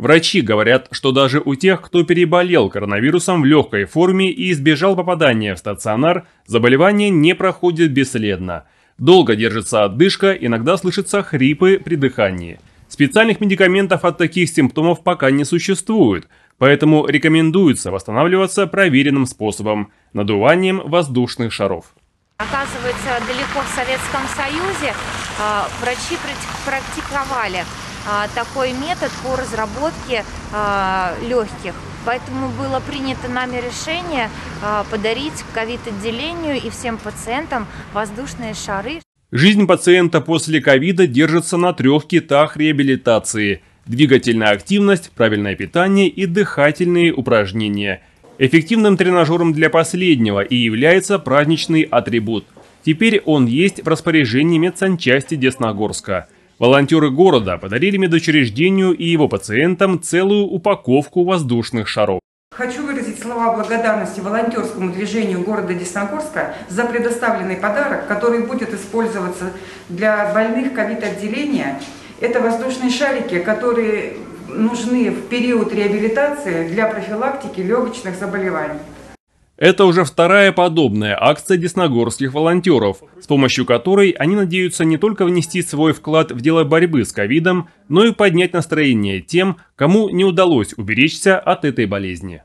Врачи говорят, что даже у тех, кто переболел коронавирусом в легкой форме и избежал попадания в стационар, заболевание не проходит бесследно. Долго держится отдышка, иногда слышатся хрипы при дыхании. Специальных медикаментов от таких симптомов пока не существует, поэтому рекомендуется восстанавливаться проверенным способом – надуванием воздушных шаров. Оказывается, далеко в Советском Союзе э, врачи практиковали такой метод по разработке э, легких. Поэтому было принято нами решение подарить ковид-отделению и всем пациентам воздушные шары. Жизнь пациента после ковида держится на трех китах реабилитации – двигательная активность, правильное питание и дыхательные упражнения – Эффективным тренажером для последнего и является праздничный атрибут. Теперь он есть в распоряжении медсанчасти Десногорска. Волонтеры города подарили медучреждению и его пациентам целую упаковку воздушных шаров. Хочу выразить слова благодарности волонтерскому движению города Десногорска за предоставленный подарок, который будет использоваться для больных ковид-отделения. Это воздушные шарики, которые нужны в период реабилитации для профилактики легочных заболеваний. Это уже вторая подобная акция десногорских волонтеров, с помощью которой они надеются не только внести свой вклад в дело борьбы с ковидом, но и поднять настроение тем, кому не удалось уберечься от этой болезни.